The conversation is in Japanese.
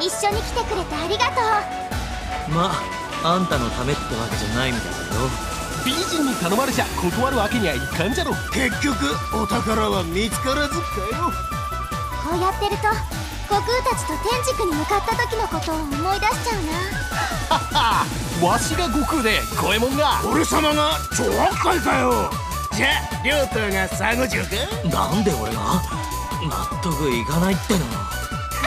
一緒に来てくれてありがとう。まああんたのためってわけじゃないみたいだよ。美人に頼まれちゃ断るわけにはいかんじゃろ。結局お宝は見つからずかよ。こうやってると悟空たちと天竺に向かった時のことを思い出しちゃうな。わしが悟空で五右衛門が。俺様が超悪かよ。じゃあ両党が佐護城か？なんで俺が納得いかないっての